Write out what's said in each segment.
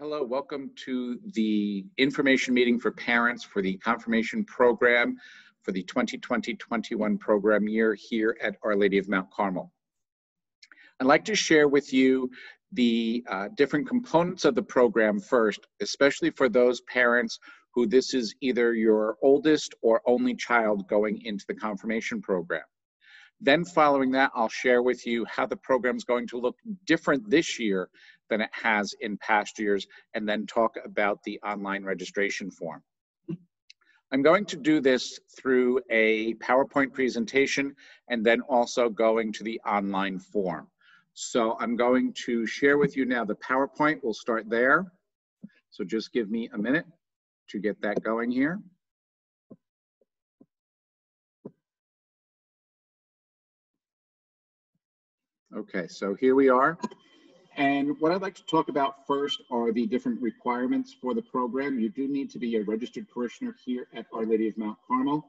Hello, welcome to the information meeting for parents for the confirmation program for the 2020-21 program year here at Our Lady of Mount Carmel. I'd like to share with you the uh, different components of the program first, especially for those parents who this is either your oldest or only child going into the confirmation program. Then following that, I'll share with you how the program is going to look different this year than it has in past years, and then talk about the online registration form. I'm going to do this through a PowerPoint presentation and then also going to the online form. So I'm going to share with you now the PowerPoint. We'll start there. So just give me a minute to get that going here. Okay, so here we are. And what I'd like to talk about first are the different requirements for the program. You do need to be a registered parishioner here at Our Lady of Mount Carmel.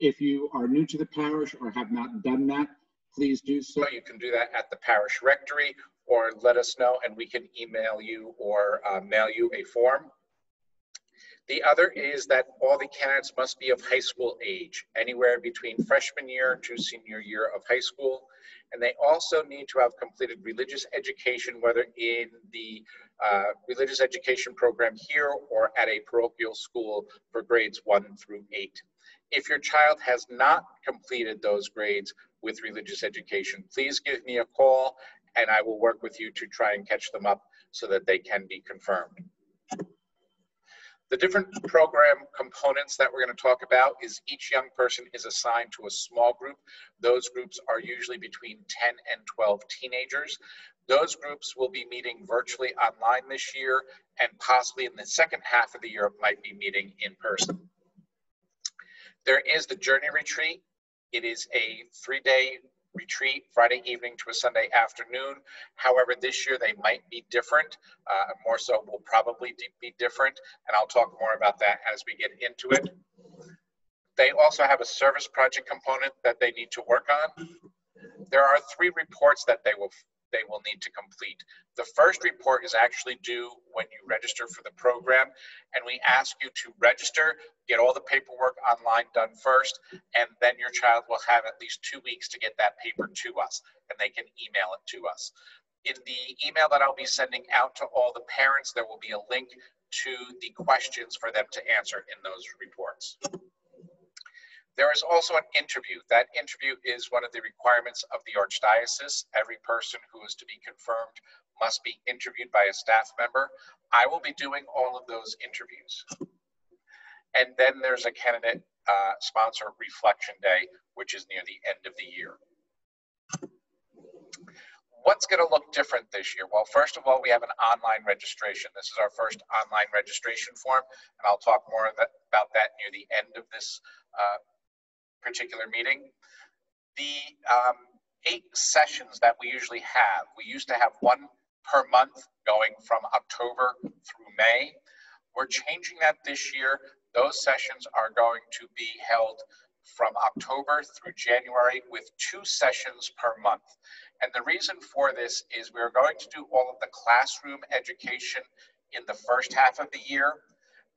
If you are new to the parish or have not done that, please do so. You can do that at the parish rectory or let us know and we can email you or uh, mail you a form. The other is that all the candidates must be of high school age, anywhere between freshman year to senior year of high school. And they also need to have completed religious education, whether in the uh, religious education program here or at a parochial school for grades one through eight. If your child has not completed those grades with religious education, please give me a call and I will work with you to try and catch them up so that they can be confirmed. The different program components that we're going to talk about is each young person is assigned to a small group. Those groups are usually between 10 and 12 teenagers. Those groups will be meeting virtually online this year and possibly in the second half of the year might be meeting in person. There is the Journey Retreat. It is a three-day retreat Friday evening to a Sunday afternoon. However, this year they might be different. Uh, more so will probably be different. And I'll talk more about that as we get into it. They also have a service project component that they need to work on. There are three reports that they will they will need to complete. The first report is actually due when you register for the program, and we ask you to register, get all the paperwork online done first, and then your child will have at least two weeks to get that paper to us, and they can email it to us. In the email that I'll be sending out to all the parents, there will be a link to the questions for them to answer in those reports. There is also an interview. That interview is one of the requirements of the Archdiocese. Every person who is to be confirmed must be interviewed by a staff member. I will be doing all of those interviews. And then there's a candidate uh, sponsor reflection day, which is near the end of the year. What's going to look different this year? Well, first of all, we have an online registration. This is our first online registration form, and I'll talk more about that near the end of this uh, particular meeting. The um, eight sessions that we usually have, we used to have one per month going from October through May. We're changing that this year. Those sessions are going to be held from October through January with two sessions per month. And the reason for this is we're going to do all of the classroom education in the first half of the year,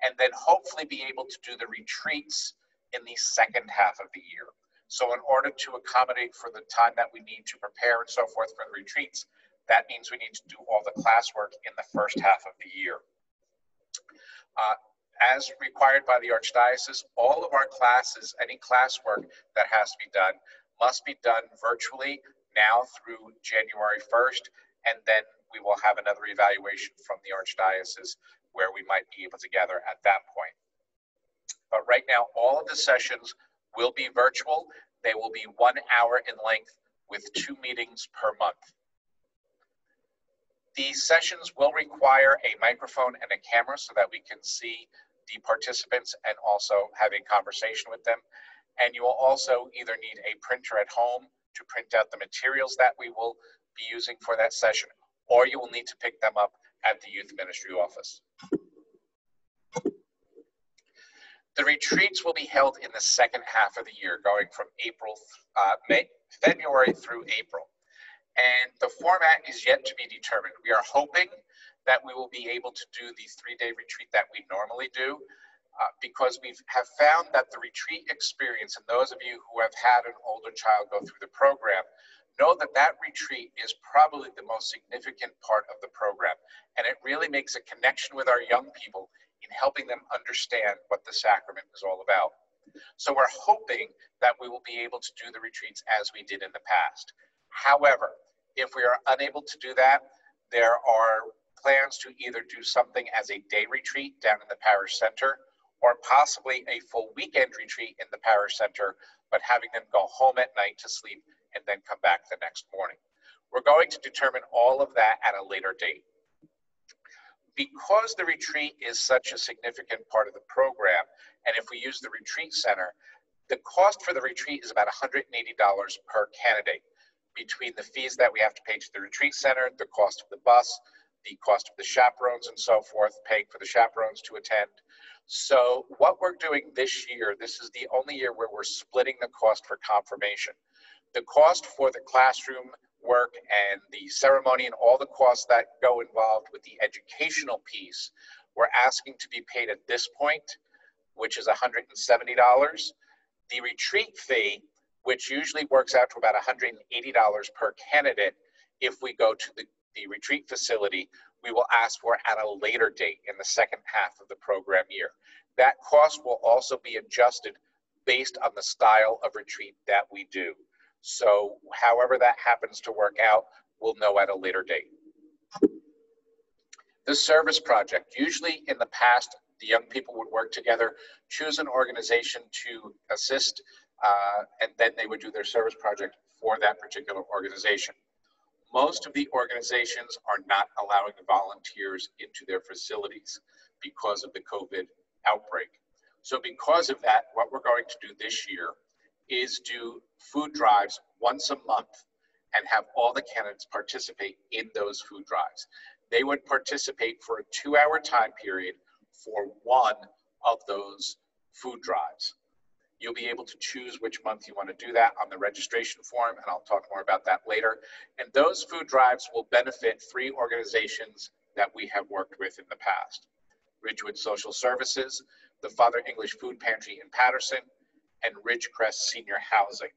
and then hopefully be able to do the retreats in the second half of the year. So in order to accommodate for the time that we need to prepare and so forth for the retreats, that means we need to do all the classwork in the first half of the year. Uh, as required by the Archdiocese, all of our classes, any classwork that has to be done, must be done virtually now through January 1st, and then we will have another evaluation from the Archdiocese where we might be able to gather at that point. But right now, all of the sessions will be virtual. They will be one hour in length with two meetings per month. These sessions will require a microphone and a camera so that we can see the participants and also have a conversation with them. And you will also either need a printer at home to print out the materials that we will be using for that session, or you will need to pick them up at the youth ministry office. The retreats will be held in the second half of the year, going from April, uh, May, February through April. And the format is yet to be determined. We are hoping that we will be able to do the three-day retreat that we normally do uh, because we have found that the retreat experience, and those of you who have had an older child go through the program, know that that retreat is probably the most significant part of the program. And it really makes a connection with our young people in helping them understand what the sacrament is all about. So we're hoping that we will be able to do the retreats as we did in the past. However, if we are unable to do that, there are plans to either do something as a day retreat down in the parish center or possibly a full weekend retreat in the parish center, but having them go home at night to sleep and then come back the next morning. We're going to determine all of that at a later date. Because the retreat is such a significant part of the program, and if we use the retreat center, the cost for the retreat is about $180 per candidate between the fees that we have to pay to the retreat center, the cost of the bus, the cost of the chaperones and so forth, paying for the chaperones to attend. So what we're doing this year, this is the only year where we're splitting the cost for confirmation. The cost for the classroom work and the ceremony and all the costs that go involved with the educational piece, we're asking to be paid at this point which is $170. The retreat fee, which usually works out to about $180 per candidate, if we go to the, the retreat facility, we will ask for at a later date in the second half of the program year. That cost will also be adjusted based on the style of retreat that we do. So, however that happens to work out, we'll know at a later date. The service project, usually in the past, the young people would work together, choose an organization to assist, uh, and then they would do their service project for that particular organization. Most of the organizations are not allowing the volunteers into their facilities because of the COVID outbreak. So because of that, what we're going to do this year is do food drives once a month and have all the candidates participate in those food drives. They would participate for a two hour time period for one of those food drives. You'll be able to choose which month you want to do that on the registration form, and I'll talk more about that later. And those food drives will benefit three organizations that we have worked with in the past. Ridgewood Social Services, the Father English Food Pantry in Paterson, and Ridgecrest Senior Housing.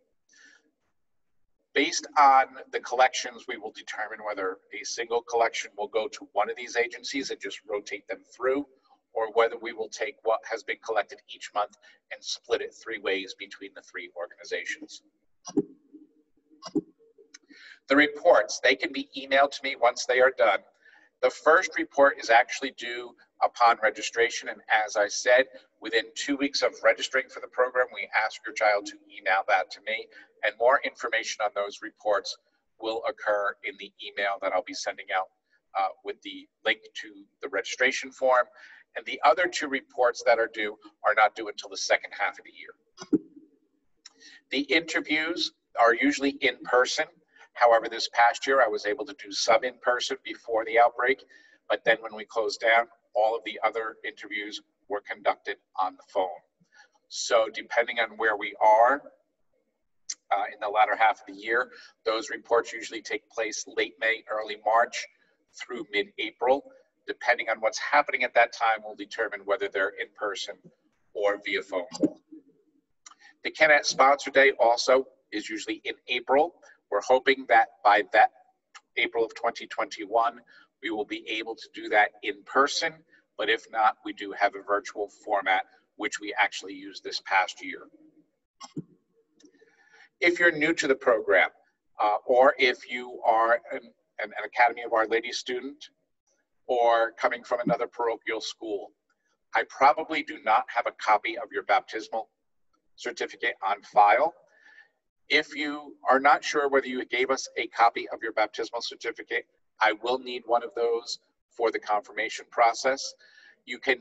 Based on the collections, we will determine whether a single collection will go to one of these agencies and just rotate them through, or whether we will take what has been collected each month and split it three ways between the three organizations. The reports, they can be emailed to me once they are done. The first report is actually due upon registration. And as I said, within two weeks of registering for the program, we ask your child to email that to me. And more information on those reports will occur in the email that I'll be sending out uh, with the link to the registration form and the other two reports that are due are not due until the second half of the year. The interviews are usually in person. However, this past year I was able to do some in person before the outbreak, but then when we closed down, all of the other interviews were conducted on the phone. So depending on where we are uh, in the latter half of the year, those reports usually take place late May, early March through mid-April depending on what's happening at that time, will determine whether they're in person or via phone. The Candidate Sponsor Day also is usually in April. We're hoping that by that April of 2021, we will be able to do that in person, but if not, we do have a virtual format, which we actually used this past year. If you're new to the program, uh, or if you are an, an Academy of Our Lady student, or coming from another parochial school. I probably do not have a copy of your baptismal certificate on file. If you are not sure whether you gave us a copy of your baptismal certificate, I will need one of those for the confirmation process. You can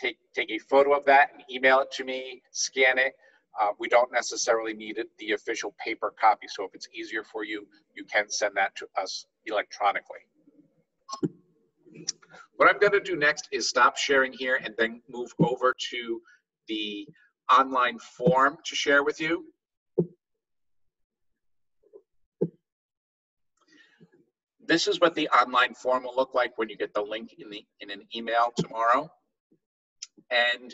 take, take a photo of that and email it to me, scan it. Uh, we don't necessarily need it, the official paper copy. So if it's easier for you, you can send that to us electronically. What I'm going to do next is stop sharing here and then move over to the online form to share with you. This is what the online form will look like when you get the link in the in an email tomorrow. And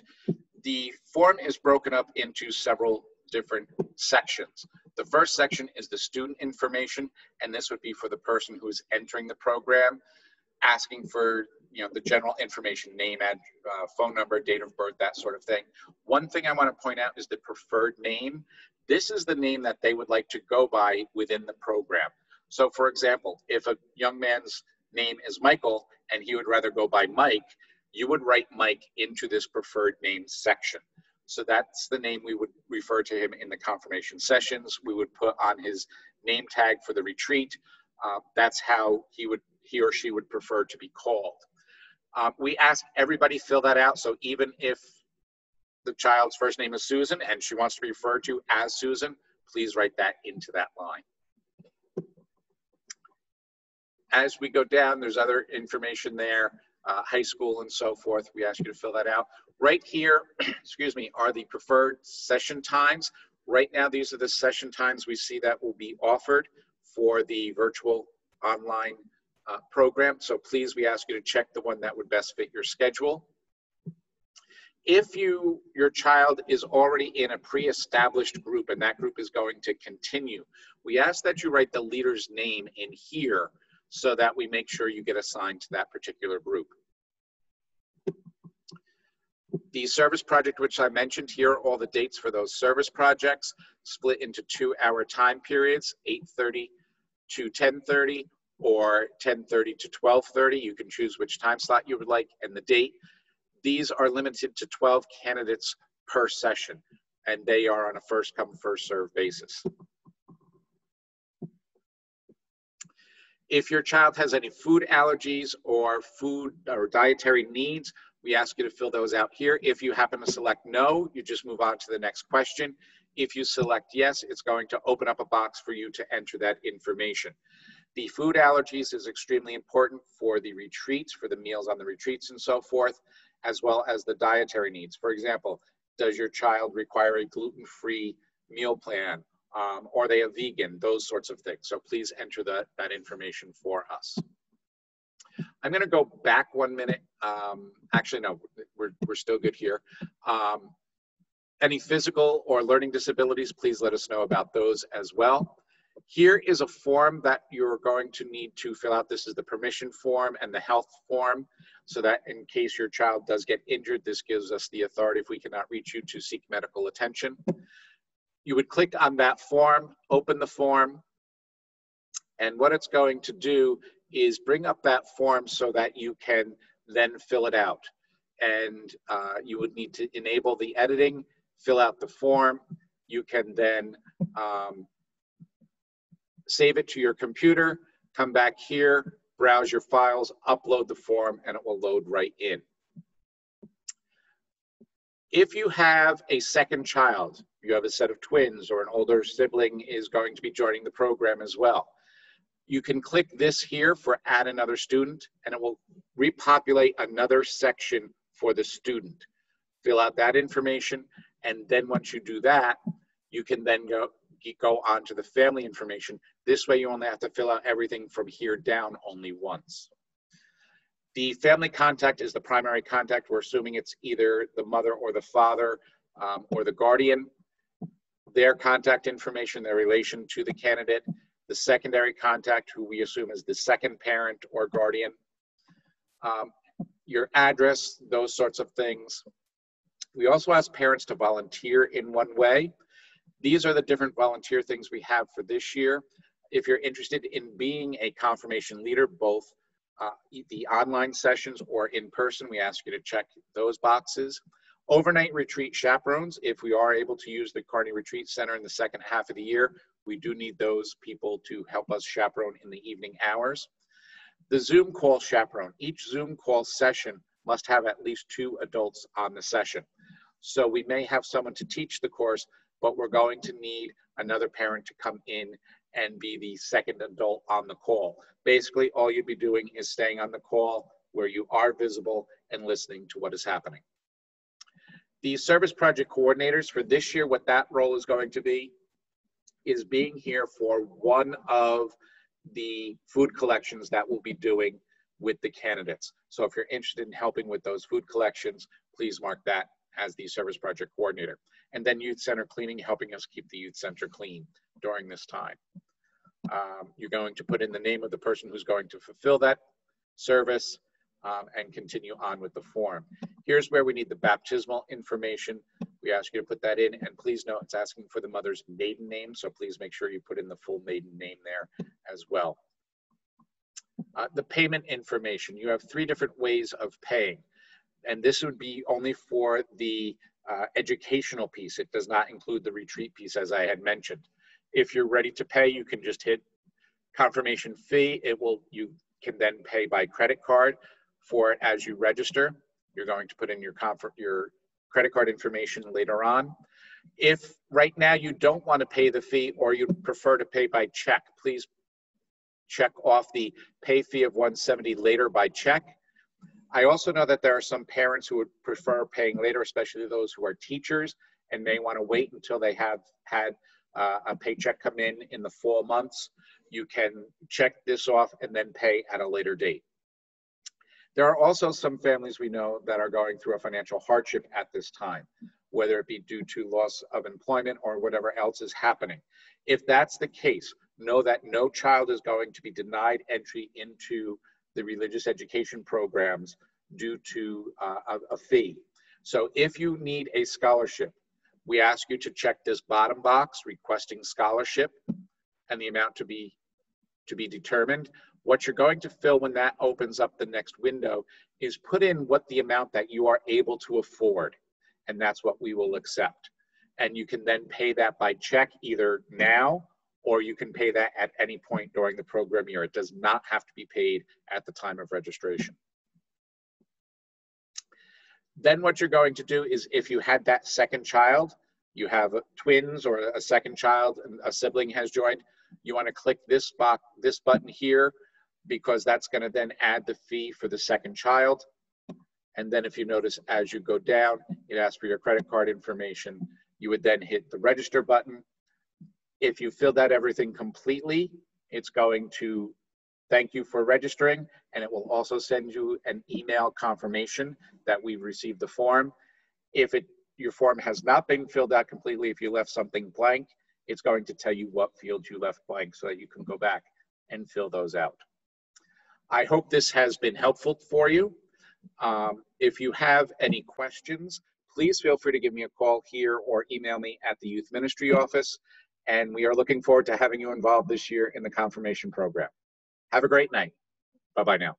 the form is broken up into several different sections. The first section is the student information, and this would be for the person who is entering the program, asking for you know the general information, name, ad, uh, phone number, date of birth, that sort of thing. One thing I want to point out is the preferred name. This is the name that they would like to go by within the program. So, for example, if a young man's name is Michael and he would rather go by Mike, you would write Mike into this preferred name section. So that's the name we would refer to him in the confirmation sessions. We would put on his name tag for the retreat. Uh, that's how he would he or she would prefer to be called. Um, we ask everybody fill that out. So even if the child's first name is Susan and she wants to be referred to as Susan, please write that into that line. As we go down, there's other information there uh, high school and so forth. We ask you to fill that out. Right here, excuse me, are the preferred session times. Right now, these are the session times we see that will be offered for the virtual online uh, program. So please, we ask you to check the one that would best fit your schedule. If you your child is already in a pre-established group and that group is going to continue, we ask that you write the leader's name in here so that we make sure you get assigned to that particular group. The service project, which I mentioned here, all the dates for those service projects split into two hour time periods, 8.30 to 10.30 or 10.30 to 12.30. You can choose which time slot you would like and the date. These are limited to 12 candidates per session, and they are on a first come, first serve basis. If your child has any food allergies or food or dietary needs, we ask you to fill those out here. If you happen to select no, you just move on to the next question. If you select yes, it's going to open up a box for you to enter that information. The food allergies is extremely important for the retreats, for the meals on the retreats and so forth, as well as the dietary needs. For example, does your child require a gluten-free meal plan um, are they a vegan, those sorts of things. So please enter that, that information for us. I'm going to go back one minute. Um, actually, no, we're, we're still good here. Um, any physical or learning disabilities, please let us know about those as well. Here is a form that you're going to need to fill out. This is the permission form and the health form, so that in case your child does get injured, this gives us the authority, if we cannot reach you, to seek medical attention you would click on that form, open the form, and what it's going to do is bring up that form so that you can then fill it out. And uh, you would need to enable the editing, fill out the form. You can then um, save it to your computer, come back here, browse your files, upload the form, and it will load right in. If you have a second child, you have a set of twins or an older sibling is going to be joining the program as well. You can click this here for add another student and it will repopulate another section for the student. Fill out that information and then once you do that, you can then go, go on to the family information. This way you only have to fill out everything from here down only once. The family contact is the primary contact. We're assuming it's either the mother or the father um, or the guardian their contact information, their relation to the candidate, the secondary contact, who we assume is the second parent or guardian, um, your address, those sorts of things. We also ask parents to volunteer in one way. These are the different volunteer things we have for this year. If you're interested in being a confirmation leader, both uh, the online sessions or in person, we ask you to check those boxes. Overnight retreat chaperones, if we are able to use the Kearney Retreat Center in the second half of the year, we do need those people to help us chaperone in the evening hours. The Zoom call chaperone, each Zoom call session must have at least two adults on the session. So we may have someone to teach the course, but we're going to need another parent to come in and be the second adult on the call. Basically, all you'd be doing is staying on the call where you are visible and listening to what is happening. The service project coordinators for this year, what that role is going to be is being here for one of the food collections that we'll be doing with the candidates. So if you're interested in helping with those food collections, please mark that as the service project coordinator. And then youth center cleaning, helping us keep the youth center clean during this time. Um, you're going to put in the name of the person who's going to fulfill that service um, and continue on with the form. Here's where we need the baptismal information. We ask you to put that in and please note it's asking for the mother's maiden name. So please make sure you put in the full maiden name there as well. Uh, the payment information, you have three different ways of paying. And this would be only for the uh, educational piece. It does not include the retreat piece as I had mentioned. If you're ready to pay, you can just hit confirmation fee. It will, you can then pay by credit card for it as you register. You're going to put in your, comfort, your credit card information later on. If right now you don't want to pay the fee or you prefer to pay by check, please check off the pay fee of 170 later by check. I also know that there are some parents who would prefer paying later, especially those who are teachers and may want to wait until they have had uh, a paycheck come in in the fall months. You can check this off and then pay at a later date. There are also some families we know that are going through a financial hardship at this time, whether it be due to loss of employment or whatever else is happening. If that's the case, know that no child is going to be denied entry into the religious education programs due to uh, a, a fee. So if you need a scholarship, we ask you to check this bottom box requesting scholarship and the amount to be to be determined. What you're going to fill when that opens up the next window is put in what the amount that you are able to afford. And that's what we will accept. And you can then pay that by check either now or you can pay that at any point during the program year. It does not have to be paid at the time of registration. Then what you're going to do is if you had that second child, you have twins or a second child, and a sibling has joined, you want to click this box, this button here because that's going to then add the fee for the second child. And then if you notice as you go down, it asks for your credit card information. You would then hit the register button. If you filled out everything completely, it's going to thank you for registering and it will also send you an email confirmation that we've received the form. If it your form has not been filled out completely, if you left something blank, it's going to tell you what fields you left blank so that you can go back and fill those out. I hope this has been helpful for you. Um, if you have any questions, please feel free to give me a call here or email me at the Youth Ministry Office. And we are looking forward to having you involved this year in the confirmation program. Have a great night. Bye bye now.